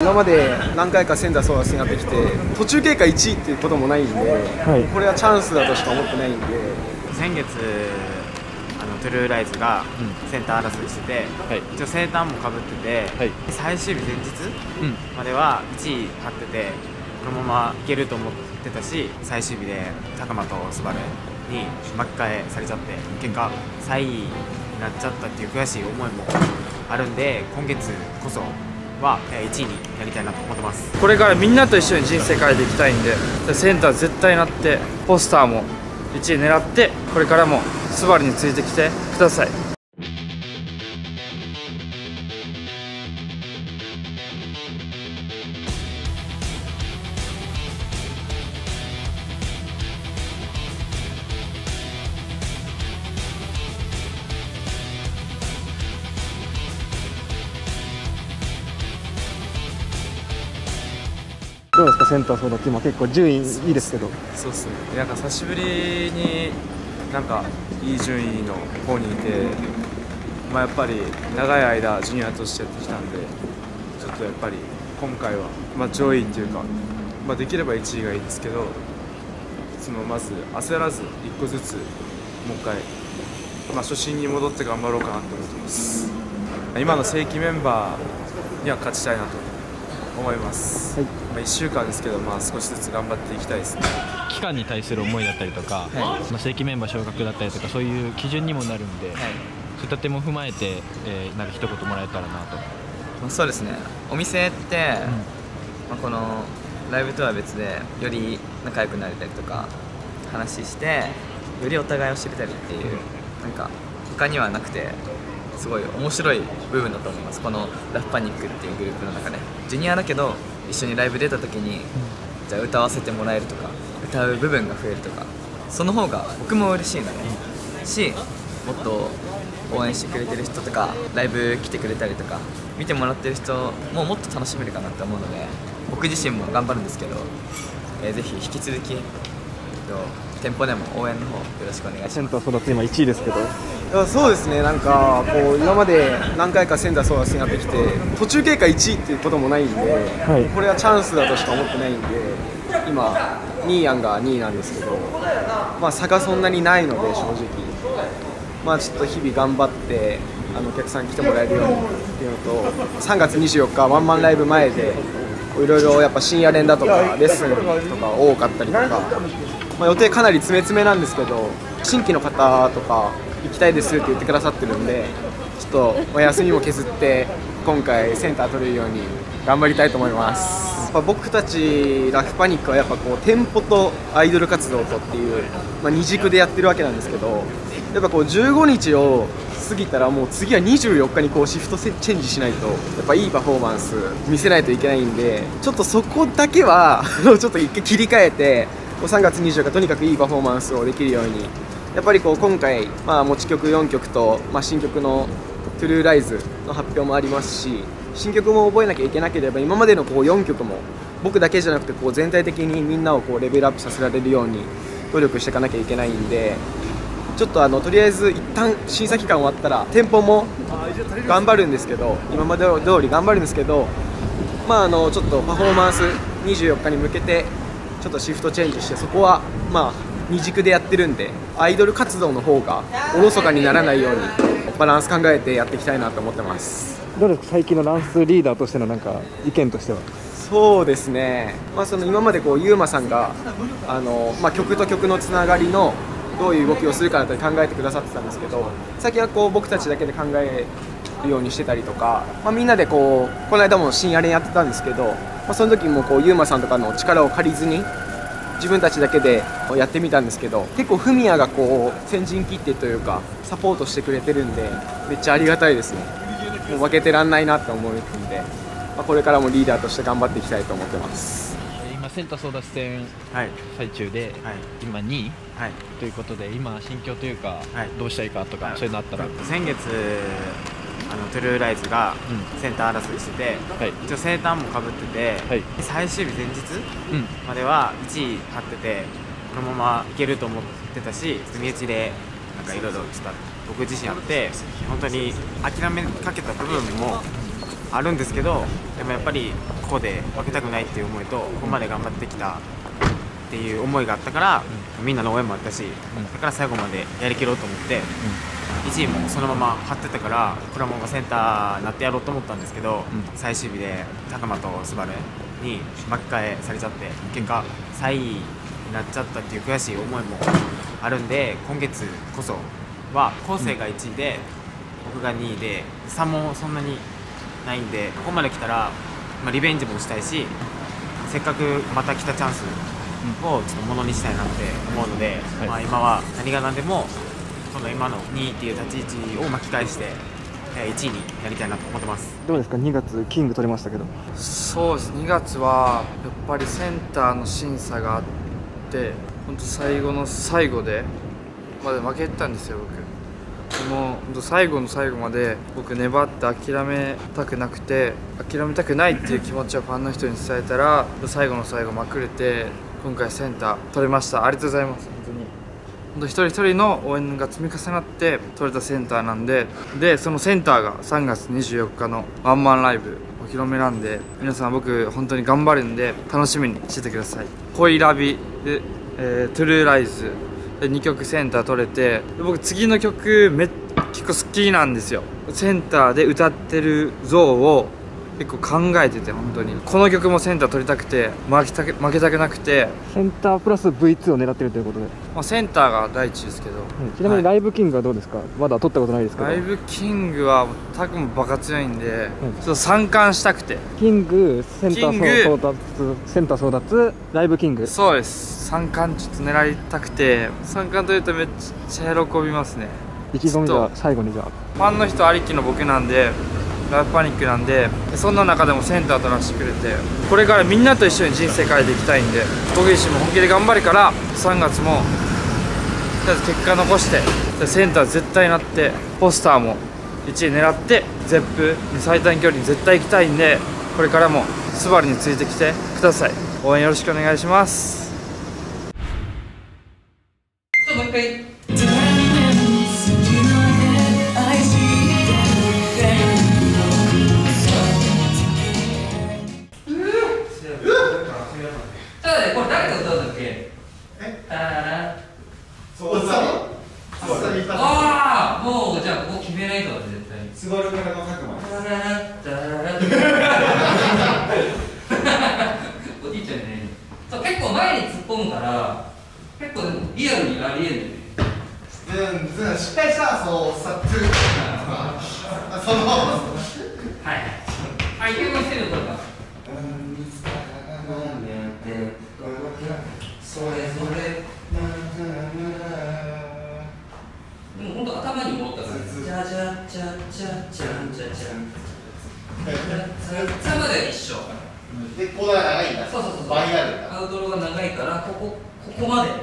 今まで何回か仙台争奪戦やってきて途中経過1位っていうこともないんで、はい、これはチャンスだとしか思ってないんで。先月あのトゥルーライズがセンター争いしてて、はい、一応生誕もかぶってて、はい、最終日前日までは1位張っててこのままいけると思ってたし最終日で高間とスバルに巻き替えされちゃって結果3位になっちゃったっていう悔しい思いもあるんで今月こそは1位にやりたいなと思ってます。これからみんなと一緒に人生変えていきたいんでセンター絶対なってポスターも1位狙ってこれからもスバルについてきてください。どうですかセンター争奪今結構順位いいですけど。そうっすね。なんか久しぶりになんかいい順位の方にいてまあやっぱり長い間ジュニアとしてやってきたんでちょっとやっぱり今回はまあ上位っていうかまあできれば1位がいいですけどそのまず焦らず1個ずつもう一回まあ初心に戻って頑張ろうかなと思ってます。今の正規メンバーには勝ちたいなと思います、はい、まあ、1週間ですけど、まあ、少しずつ頑張っていきたいですね。期間に対する思いだったりとか、はい、まあ、正規メンバー昇格だったりとかそういう基準にもなるんで、はい、そういった点も踏まえて、えー、なんか一言もらえたらなと、まあ、そうですね。お店って、うん、まあ、このライブとは別でより仲良くなれたりとか話してよりお互いを知れたりっていう、うん、なんか他にはなくてすごい面白い部分だと思います。このラフパニックっていうグループの中で。ジュニアだけど一緒にライブ出た時に、じゃあ歌わせてもらえるとか歌う部分が増えるとかその方が僕も嬉しいので、しもっと応援してくれてる人とかライブ来てくれたりとか見てもらってる人ももっと楽しめるかなって思うので僕自身も頑張るんですけど、えー、ぜひ引き続き、えっと店舗でも応援の方よろしくお願いします。育つ今1位ですけどそうですね。なんかこう今まで何回かセンター争奪戦やってきて途中経過1位っていうこともないんで、はい、これはチャンスだとしか思ってないんで今ニーヤンが2位なんですけどまあ差がそんなにないので正直。まあちょっと日々頑張ってあのお客さん来てもらえるようにっていうのと3月24日ワンマンライブ前でいろいろやっぱ深夜練だとかレッスンとか多かったりとかまあ、予定かなり詰め詰めなんですけど新規の方とか行きたいですって言ってくださってるんでちょっとお休みも削って今回センター取れるように頑張りたいと思います。やっぱ僕たちラフパニックはやっぱこう店舗とアイドル活動とっていう、まあ、二軸でやってるわけなんですけどやっぱこう15日を過ぎたらもう次は24日にこうシフトチェンジしないとやっぱいいパフォーマンス見せないといけないんでちょっとそこだけはちょっと一回切り替えて3月24日とにかくいいパフォーマンスをできるようにやっぱりこう今回、まあ、持ち曲4曲と、まあ、新曲の「トゥルーライズの発表もありますし新曲も覚えなきゃいけなければ今までのこう4曲も僕だけじゃなくてこう全体的にみんなをこうレベルアップさせられるように努力していかなきゃいけないんでちょっとあのとりあえず一旦審査期間終わったら店舗も頑張るんですけど今まで通り頑張るんですけどまああのちょっとパフォーマンス24日に向けてちょっとシフトチェンジしてそこはまあ二軸でやってるんでアイドル活動の方がおろそかにならないようにバランス考えてやっていきたいなと思ってます。どうですか？最近のランスリーダーとしてのなんか意見としては？そうですね、まあ、その今までこうユーマさんがあの、まあ、曲と曲のつながりのどういう動きをするかだったり考えてくださってたんですけど最近はこう僕たちだけで考えるようにしてたりとか、まあ、みんなでこうこの間も深夜練やってたんですけどまあ、その時もこうユーマさんとかの力を借りずに自分たちだけでやってみたんですけど結構フミヤがこう先陣切ってというかサポートしてくれてるんでめっちゃありがたいですね。もう負けてらんないなって思うんで、まあ、これからもリーダーとして頑張っていきたいと思ってます。今センター争奪戦最中で、はい、今2位、はい、ということで今心境というか、はい、どうしたいかとか、そういうのあったら。先月あのトゥルーライズがセンター争いしてて、はい、一応生誕もかぶってて、はい、最終日前日までは1位張っててこのままいけると思ってたし身内でなんかいろいろ僕自身あって本当に諦めかけた部分もあるんですけどでもやっぱりここで負けたくないっていう思いとここまで頑張ってきたっていう思いがあったから、うん、みんなの応援もあったし、うん、だから最後までやりきろうと思って、うん、1位もそのまま張ってたからプラモンがセンターになってやろうと思ったんですけど、最終日で高間とスバルに巻き替えされちゃって結果3位になっちゃったっていう悔しい思いもあるんで今月こそは昴生が1位で、僕が2位で差もそんなにないんでここまで来たら、まあ、リベンジもしたいしせっかくまた来たチャンスをちょっとものにしたいなって思うので、はい、まあ、今は何が何でもこの今の2位っていう立ち位置を巻き返して1位になりたいなと思ってます。どうですか？2月キング取りましたけど。そうです。2月はやっぱりセンターの審査があって本当最後の最後でまで負けたんですよ僕。でも最後の最後まで僕粘って諦めたくなくて諦めたくないっていう気持ちをファンの人に伝えたら最後の最後まくれて今回センター取れました。ありがとうございます本当一人一人の応援が積み重なって取れたセンターなんででそのセンターが3月24日のワンマンライブお披露目なんで皆さん僕本当に頑張るんで楽しみにしててください。恋ラビで、えー、トゥルーライズで2曲センター取れて僕次の曲め結構好きなんですよ。センターで歌ってる像を結構考えてて本当に。この曲もセンター取りたくて負けた負けたくなくて。センタープラス V2 を狙ってるということで、まあ、センターが第一ですけど、うん、ちなみにライブキングはどうですか、はい、まだ取ったことないですけど。ライブキングはタクもバカ強いんで、うん、ちょっと三冠したくて。キングセンター争奪センター争奪ライブキング。そうです。三冠ちょっと狙いたくて。三冠取れたらめっちゃ喜びますね。意気込みじゃ最後にじゃあ。ファンの人ありきの僕なんでラブパニックなんでそんな中でもセンター取らせてくれてこれからみんなと一緒に人生変えていきたいんで僕自身も本気で頑張るから3月もとりあえず結果残してセンター絶対なってポスターも1位狙ってゼップ最短距離に絶対行きたいんでこれからもスバルについてきてください。応援よろしくお願いします。座る。おじいちゃんね。そう結構前に突っ込むから結構でもリアルにありえんねうん、失敗したらそうさっつそのはいあ、いけませんよ、とかそれそれ頭に持った感じじゃじゃじゃじゃじゃじゃじゃじゃまで一緒でここが長いんだそうそうそう倍あるんだアウトローが長いからここここまでこ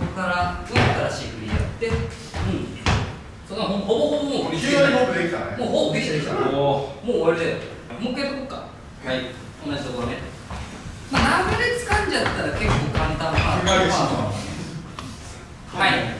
こからうんからシーフやってうんそのほぼほぼもうもうほぼできたできたもう終わりだよもう一回やっとこうかはい同じところねまあ流れ掴んじゃったら結構簡単はい。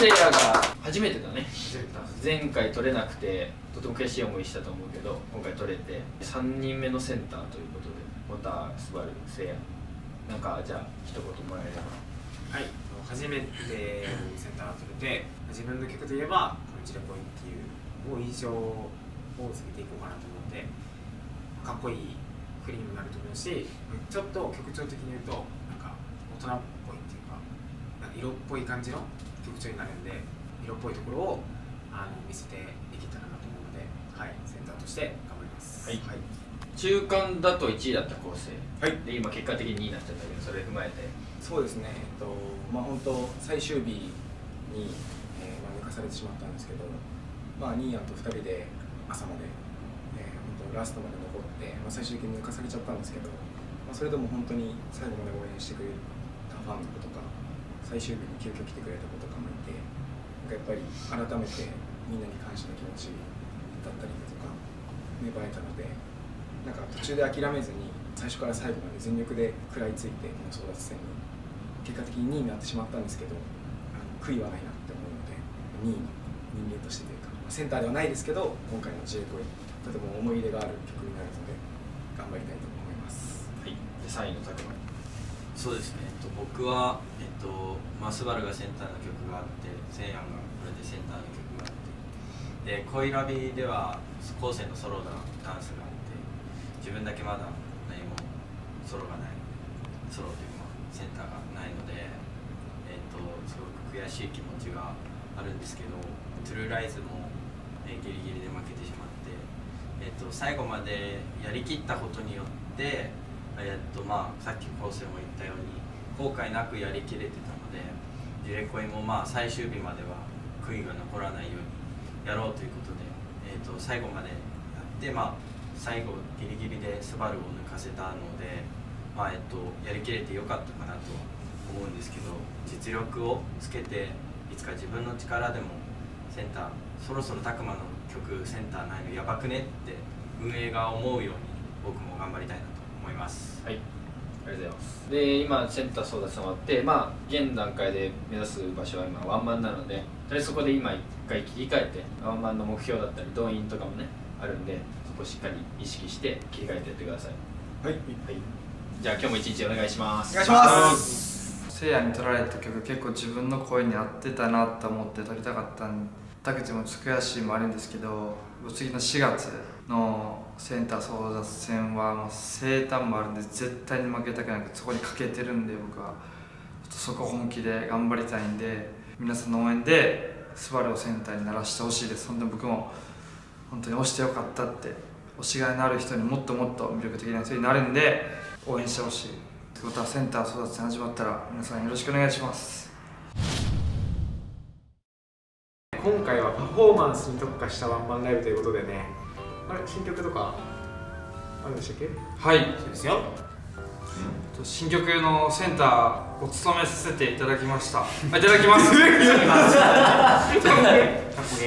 せいやが初めてだね前回取れなくてとても悔しい思いしたと思うけど今回取れて3人目のセンターということでまたスバルせいやなんかじゃあ一言もらえればはい初めてセンター取れて自分の曲といえば「このチラポイ」っていうもう印象をつけていこうかなと思ってかっこいい振りになると思うしちょっと曲調的に言うとなんか大人っぽいっていうかなんか色っぽい感じの曲調になるんで色っぽいところをあの見せていけたらなと思うので、はい、センターとして頑張ります、はい、はい、中間だと1位だった構成、はい、で今結果的に2位になっちゃったけどそれ踏まえて。そうですね。えっとまあ本当最終日に、えーまあ、抜かされてしまったんですけどまあニーヤンと2人で朝まで、えー、本当ラストまで残って、まあ、最終的に抜かされちゃったんですけど、まあ、それでも本当に最後まで応援してくれたファンの子とか最終日に急遽来てくれた子とかもいてなんかやっぱり改めてみんなに感謝の気持ちだったりだとか芽生えたのでなんか途中で諦めずに最初から最後まで全力で食らいついてこの争奪戦に結果的に2位になってしまったんですけどあの悔いはないなって思うので2位の人間としてというかセンターではないですけど今回の J コイとても思い入れがある曲になるので頑張りたいと思います。はい。で3位のそうですね、えっと、僕は、えっとまあ、スバルがセンターの曲があってセイヤンがこれでセンターの曲があって。で恋ラビでは後世のソロのダンスがあって自分だけまだ何もソロがない。ソロというかセンターがないので、えっと、すごく悔しい気持ちがあるんですけどトゥルーライズも、えギリギリで負けてしまって、えっと、最後までやりきったことによってえっとまあ、さっき構成も言ったように後悔なくやりきれてたのでジュレコイもまあ最終日までは悔いが残らないようにやろうということで、えっと最後までやって、まあ、最後ギリギリでスバルを抜かせたので、まあえっと、やりきれてよかったかなと思うんですけど実力をつけていつか自分の力でもセンターそろそろ拓磨の曲センターないのやばくねって運営が思うように僕も頑張りたいな思います。はい。ありがとうございます。で今センター争奪戦終わってまあ現段階で目指す場所は今ワンマンなのでとりあえずそこで今一回切り替えてワンマンの目標だったり動員とかもねあるんでそこしっかり意識して切り替えてやってください。はい、はい、じゃあ今日も一日お願いします。お願いします。せいやに撮られた曲結構自分の声に合ってたなと思って撮りたかったんだけども悔しいもあるんですけど次の4月のセンター争奪戦はもう生誕もあるんで絶対に負けたくなくそこにかけてるんで僕はそこ本気で頑張りたいんで皆さんの応援でスバルをセンターにならしてほしいです。本当に僕も本当に押してよかったって推しがいのある人にもっともっと魅力的な人になるんで応援してほしいってことはセンター争奪戦始まったら皆さんよろしくお願いします。今回はパフォーマンスに特化したワンマンライブということでねあれ新曲とかあるんでしたっけ？はいそうですよ。新曲のセンターを務めさせていただきました。あいただきます。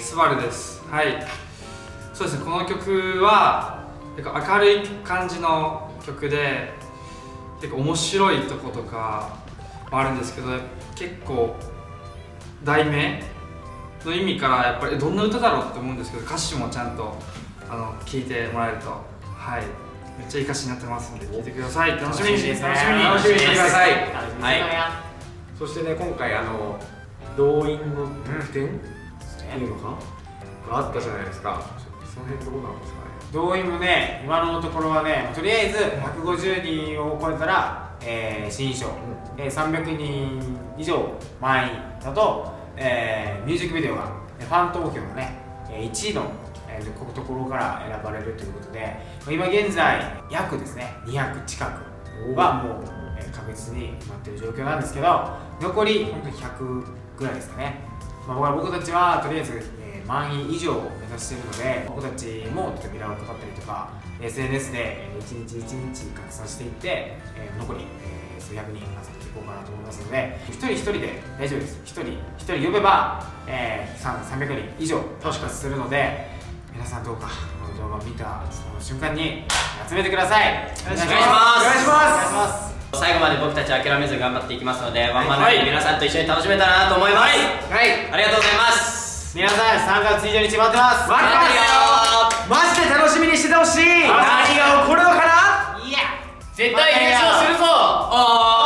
スバルです。はい。そうですね。この曲は明るい感じの曲で結構面白いとことかもあるんですけど結構題名の意味からやっぱりどんな歌だろうって思うんですけど歌詞もちゃんとあの聞いてもらえるとはい。めっちゃいい歌詞になってますので聞いてください。楽しみに。楽しみですね。楽しみに。楽しみにしてください。はい。そしてね今回あの動員の得点っていうのか、があったじゃないですか。その辺どうなんですかね？動員もね今のところはねとりあえず150人を超えたら、えー、新衣装、えー、300人以上満員だと、えーミュージックビデオがえーファン投票のねえー1位の、えーところから選ばれるということで今現在約ですね200近くはもう、えー確実に決まっている状況なんですけど残り本当に100ぐらいですかね、まあ、僕たちはとりあえず、えー満員以上を目指しているので僕たちもちょっとミラーをかかったりとか SNS でえー一日一日拡散していって、えー残り、えー数百人集めていこうかなと思いますので一人一人で大丈夫です。一人一人呼べば、えー、さん300人以上到達するので皆さんどうかこの動画を見たその瞬間に集めてください。お願いします。お願いします。最後まで僕たち諦めず頑張っていきますので、ワンマンの皆さんと一緒に楽しめたらなと思います。はい、ありがとうございます。皆さん3月以上に決まってます。待ってます。よ。マジで楽しみにしててほしい。何が起こるのかな？いや。絶対優勝するぞ。ああ